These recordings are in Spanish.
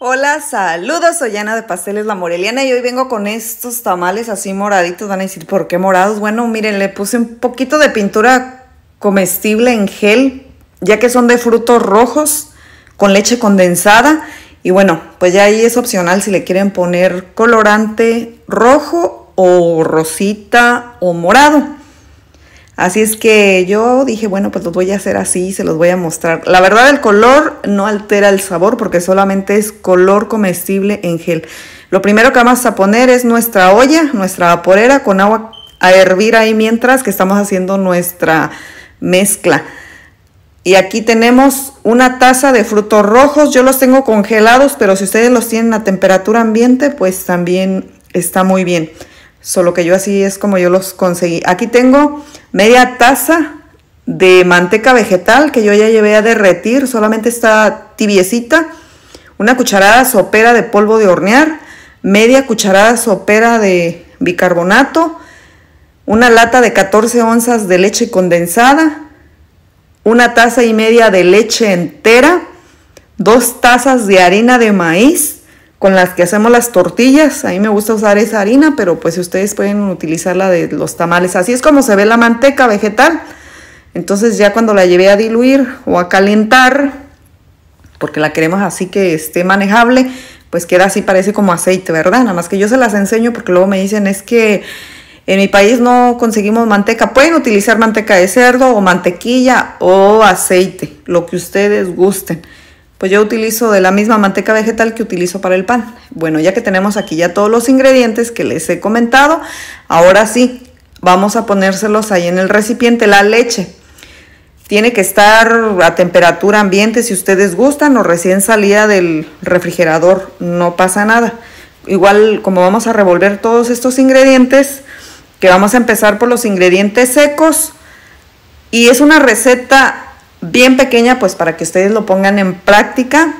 Hola, saludos, soy Ana de Pasteles La Moreliana y hoy vengo con estos tamales así moraditos. Van a decir, ¿por qué morados? Bueno, miren, le puse un poquito de pintura comestible en gel, ya que son de frutos rojos con leche condensada. Y bueno, pues ya ahí es opcional si le quieren poner colorante rojo o rosita o morado. Así es que yo dije, bueno, pues los voy a hacer así, se los voy a mostrar. La verdad el color no altera el sabor porque solamente es color comestible en gel. Lo primero que vamos a poner es nuestra olla, nuestra vaporera con agua a hervir ahí mientras que estamos haciendo nuestra mezcla. Y aquí tenemos una taza de frutos rojos. Yo los tengo congelados, pero si ustedes los tienen a temperatura ambiente, pues también está muy bien. Solo que yo así es como yo los conseguí. Aquí tengo media taza de manteca vegetal que yo ya llevé a derretir, solamente está tibiecita, una cucharada sopera de polvo de hornear, media cucharada sopera de bicarbonato, una lata de 14 onzas de leche condensada, una taza y media de leche entera, dos tazas de harina de maíz, con las que hacemos las tortillas. A mí me gusta usar esa harina, pero pues ustedes pueden utilizar la de los tamales. Así es como se ve la manteca vegetal. Entonces ya cuando la llevé a diluir o a calentar, porque la queremos así que esté manejable, pues queda así, parece como aceite, ¿verdad? Nada más que yo se las enseño porque luego me dicen es que en mi país no conseguimos manteca. Pueden utilizar manteca de cerdo o mantequilla o aceite, lo que ustedes gusten pues yo utilizo de la misma manteca vegetal que utilizo para el pan. Bueno, ya que tenemos aquí ya todos los ingredientes que les he comentado, ahora sí, vamos a ponérselos ahí en el recipiente. La leche tiene que estar a temperatura ambiente si ustedes gustan o recién salida del refrigerador, no pasa nada. Igual como vamos a revolver todos estos ingredientes, que vamos a empezar por los ingredientes secos y es una receta bien pequeña, pues para que ustedes lo pongan en práctica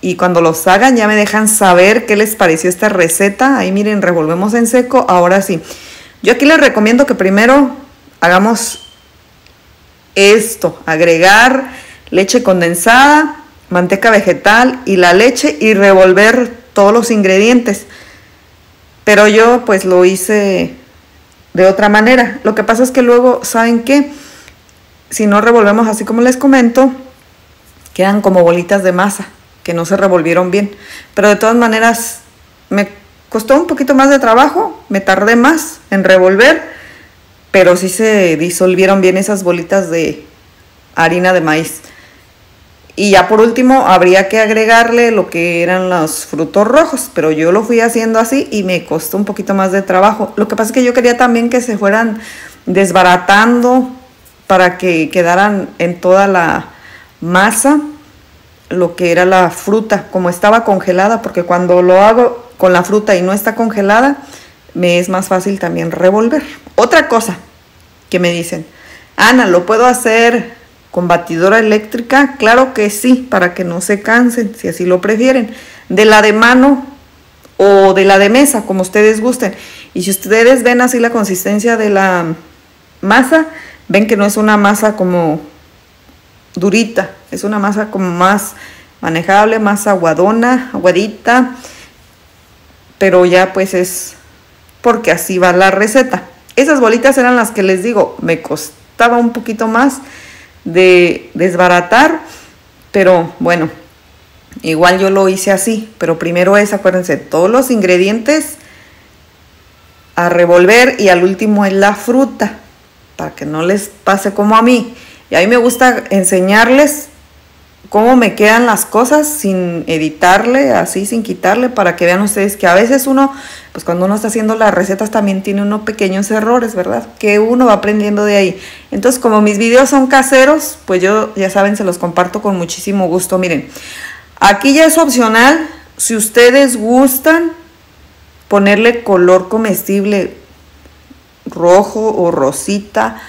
y cuando los hagan ya me dejan saber qué les pareció esta receta. Ahí miren, revolvemos en seco. Ahora sí, yo aquí les recomiendo que primero hagamos esto, agregar leche condensada, manteca vegetal y la leche y revolver todos los ingredientes. Pero yo pues lo hice de otra manera. Lo que pasa es que luego, ¿saben qué? Si no revolvemos así como les comento, quedan como bolitas de masa que no se revolvieron bien. Pero de todas maneras me costó un poquito más de trabajo, me tardé más en revolver, pero sí se disolvieron bien esas bolitas de harina de maíz. Y ya por último habría que agregarle lo que eran los frutos rojos, pero yo lo fui haciendo así y me costó un poquito más de trabajo. Lo que pasa es que yo quería también que se fueran desbaratando para que quedaran en toda la masa lo que era la fruta, como estaba congelada, porque cuando lo hago con la fruta y no está congelada, me es más fácil también revolver. Otra cosa que me dicen, Ana, ¿lo puedo hacer con batidora eléctrica? Claro que sí, para que no se cansen, si así lo prefieren. De la de mano o de la de mesa, como ustedes gusten. Y si ustedes ven así la consistencia de la masa, ven que no es una masa como durita, es una masa como más manejable, más aguadona, aguadita, pero ya pues es porque así va la receta. Esas bolitas eran las que les digo, me costaba un poquito más de desbaratar, pero bueno, igual yo lo hice así, pero primero es, acuérdense, todos los ingredientes a revolver y al último es la fruta para que no les pase como a mí. Y a mí me gusta enseñarles cómo me quedan las cosas sin editarle, así sin quitarle, para que vean ustedes que a veces uno, pues cuando uno está haciendo las recetas también tiene unos pequeños errores, ¿verdad? Que uno va aprendiendo de ahí. Entonces, como mis videos son caseros, pues yo ya saben, se los comparto con muchísimo gusto. Miren, aquí ya es opcional, si ustedes gustan ponerle color comestible, rojo o rosita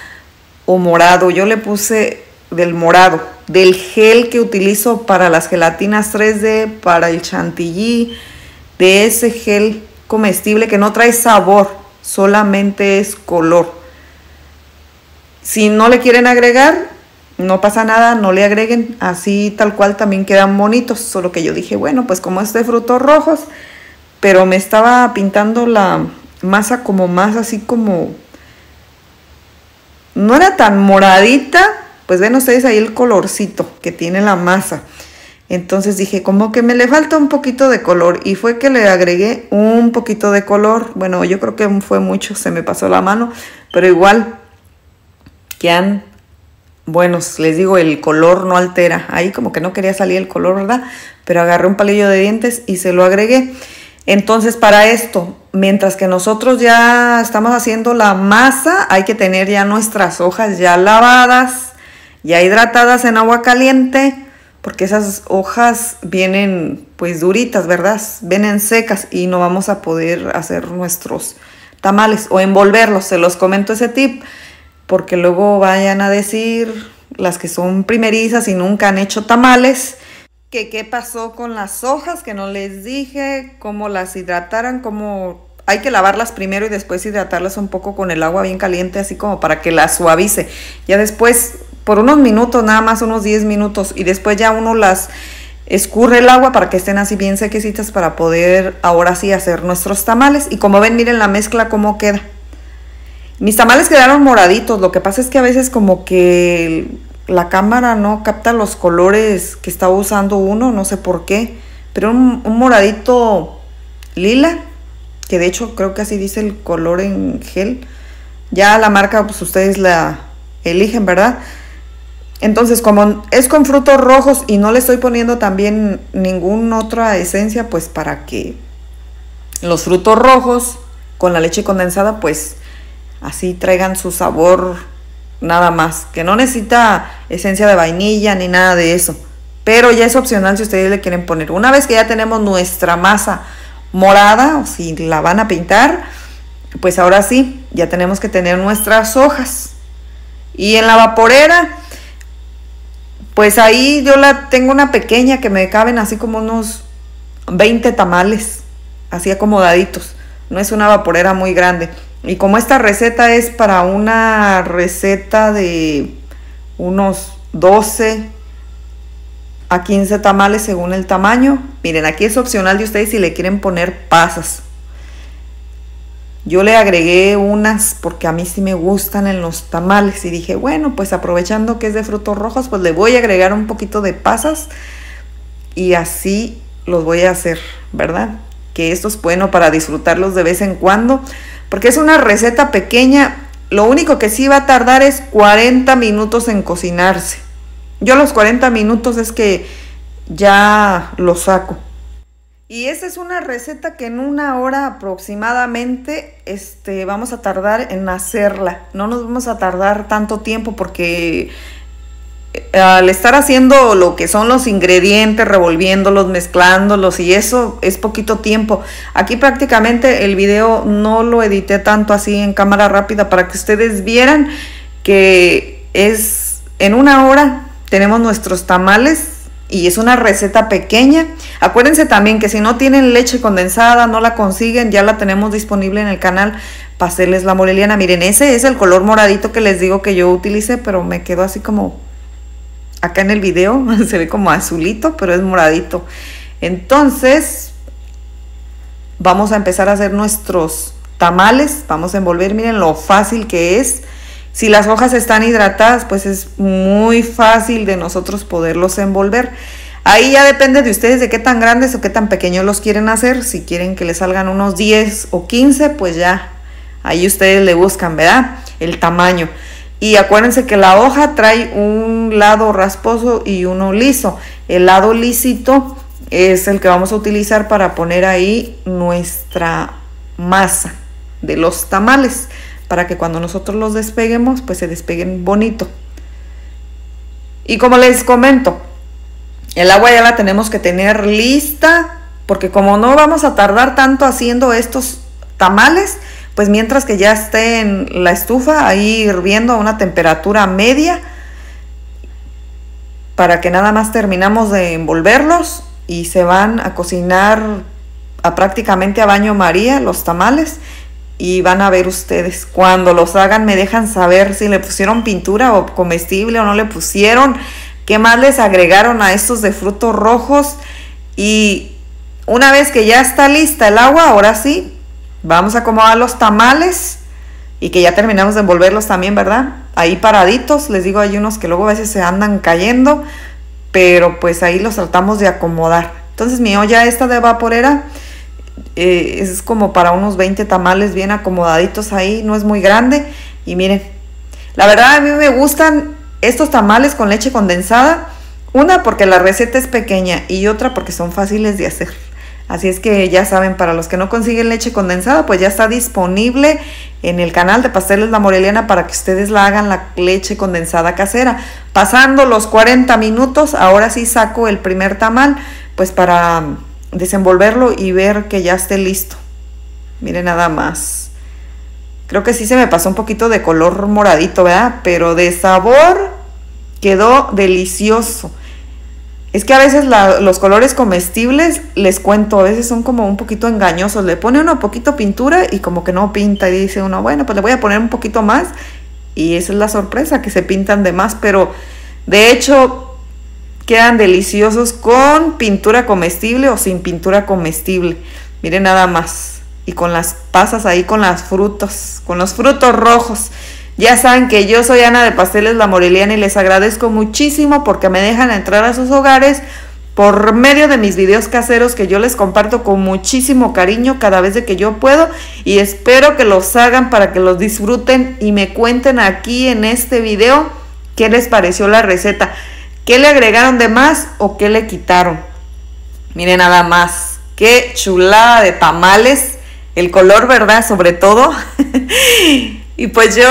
o morado. Yo le puse del morado, del gel que utilizo para las gelatinas 3D, para el chantilly, de ese gel comestible que no trae sabor, solamente es color. Si no le quieren agregar, no pasa nada, no le agreguen, así tal cual también quedan bonitos, solo que yo dije, bueno, pues como es de frutos rojos, pero me estaba pintando la masa como más así como, no era tan moradita, pues ven ustedes ahí el colorcito que tiene la masa. Entonces dije, como que me le falta un poquito de color y fue que le agregué un poquito de color. Bueno, yo creo que fue mucho, se me pasó la mano, pero igual quedan buenos. Les digo, el color no altera. Ahí como que no quería salir el color, ¿verdad? Pero agarré un palillo de dientes y se lo agregué. Entonces, para esto, mientras que nosotros ya estamos haciendo la masa, hay que tener ya nuestras hojas ya lavadas, ya hidratadas en agua caliente porque esas hojas vienen pues duritas, ¿verdad? Vienen secas y no vamos a poder hacer nuestros tamales o envolverlos. Se los comento ese tip porque luego vayan a decir las que son primerizas y nunca han hecho tamales que qué pasó con las hojas, que no les dije, cómo las hidrataran, cómo hay que lavarlas primero y después hidratarlas un poco con el agua bien caliente, así como para que las suavice. Ya después por unos minutos, nada más unos 10 minutos, y después ya uno las escurre el agua para que estén así bien sequecitas para poder ahora sí hacer nuestros tamales. Y como ven, miren la mezcla cómo queda. Mis tamales quedaron moraditos, lo que pasa es que a veces como que la cámara no capta los colores que estaba usando uno, no sé por qué, pero un, un moradito lila, que de hecho creo que así dice el color en gel. Ya la marca, pues ustedes la eligen, ¿verdad? Entonces, como es con frutos rojos y no le estoy poniendo también ninguna otra esencia, pues para que los frutos rojos con la leche condensada, pues así traigan su sabor nada más. Que no necesita esencia de vainilla ni nada de eso. Pero ya es opcional si ustedes le quieren poner. Una vez que ya tenemos nuestra masa morada, o si la van a pintar, pues ahora sí, ya tenemos que tener nuestras hojas. Y en la vaporera, pues ahí yo la tengo una pequeña que me caben así como unos 20 tamales, así acomodaditos. No es una vaporera muy grande. Y como esta receta es para una receta de unos 12 a 15 tamales según el tamaño, miren, aquí es opcional de ustedes si le quieren poner pasas. Yo le agregué unas porque a mí sí me gustan en los tamales y dije, bueno, pues aprovechando que es de frutos rojos, pues le voy a agregar un poquito de pasas y así los voy a hacer, ¿verdad? Que esto es bueno para disfrutarlos de vez en cuando, porque es una receta pequeña. Lo único que sí va a tardar es 40 minutos en cocinarse. Yo los 40 minutos es que ya lo saco. Y esa es una receta que en una hora aproximadamente este, vamos a tardar en hacerla. No nos vamos a tardar tanto tiempo porque al estar haciendo lo que son los ingredientes, revolviéndolos, mezclándolos y eso es poquito tiempo. Aquí prácticamente el video no lo edité tanto así en cámara rápida para que ustedes vieran que es en una hora tenemos nuestros tamales y es una receta pequeña. Acuérdense también que si no tienen leche condensada, no la consiguen, ya la tenemos disponible en el canal Pasteles La Moreliana. Miren, ese es el color moradito que les digo que yo utilicé, pero me quedó así como acá en el video, se ve como azulito, pero es moradito. Entonces, vamos a empezar a hacer nuestros tamales, vamos a envolver, miren lo fácil que es. Si las hojas están hidratadas, pues es muy fácil de nosotros poderlos envolver. Ahí ya depende de ustedes de qué tan grandes o qué tan pequeños los quieren hacer. Si quieren que les salgan unos 10 o 15, pues ya ahí ustedes le buscan, ¿verdad? El tamaño. Y acuérdense que la hoja trae un lado rasposo y uno liso. El lado lisito es el que vamos a utilizar para poner ahí nuestra masa de los tamales para que cuando nosotros los despeguemos, pues se despeguen bonito. Y como les comento, el agua ya la tenemos que tener lista, porque como no vamos a tardar tanto haciendo estos tamales, pues mientras que ya esté en la estufa ahí hirviendo a una temperatura media, para que nada más terminamos de envolverlos y se van a cocinar a prácticamente a baño María los tamales y van a ver ustedes. Cuando los hagan me dejan saber si le pusieron pintura o comestible o no le pusieron. ¿Qué más les agregaron a estos de frutos rojos? Y una vez que ya está lista el agua, ahora sí, vamos a acomodar los tamales y que ya terminamos de envolverlos también, ¿verdad? Ahí paraditos, les digo, hay unos que luego a veces se andan cayendo, pero pues ahí los tratamos de acomodar. Entonces mi olla esta de vaporera eh, es como para unos 20 tamales bien acomodaditos ahí, no es muy grande. Y miren, la verdad a mí me gustan estos tamales con leche condensada. Una porque la receta es pequeña y otra porque son fáciles de hacer. Así es que ya saben, para los que no consiguen leche condensada, pues ya está disponible en el canal de Pasteles La Moreliana para que ustedes la hagan la leche condensada casera. Pasando los 40 minutos, ahora sí saco el primer tamal, pues para desenvolverlo y ver que ya esté listo. Miren nada más. Creo que sí se me pasó un poquito de color moradito, ¿verdad? Pero de sabor quedó delicioso. Es que a veces los colores comestibles, les cuento, a veces son como un poquito engañosos. Le pone uno un poquito pintura y como que no pinta y dice uno, bueno, pues le voy a poner un poquito más. Y esa es la sorpresa, que se pintan de más. Pero de hecho, Quedan deliciosos con pintura comestible o sin pintura comestible. Miren nada más. Y con las pasas ahí con las frutos, con los frutos rojos. Ya saben que yo soy Ana de Pasteles La Moreliana y les agradezco muchísimo porque me dejan entrar a sus hogares por medio de mis videos caseros que yo les comparto con muchísimo cariño cada vez de que yo puedo y espero que los hagan para que los disfruten y me cuenten aquí en este video qué les pareció la receta. ¿Qué le agregaron de más o qué le quitaron? Miren nada más. Qué chulada de tamales. El color, ¿verdad? Sobre todo. y pues yo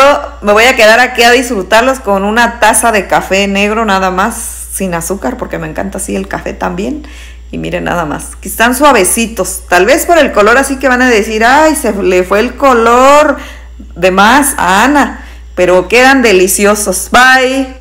me voy a quedar aquí a disfrutarlos con una taza de café negro nada más, sin azúcar, porque me encanta así el café también. Y miren nada más, que están suavecitos. Tal vez por el color así que van a decir, ay, se le fue el color de más a Ana. Pero quedan deliciosos. Bye.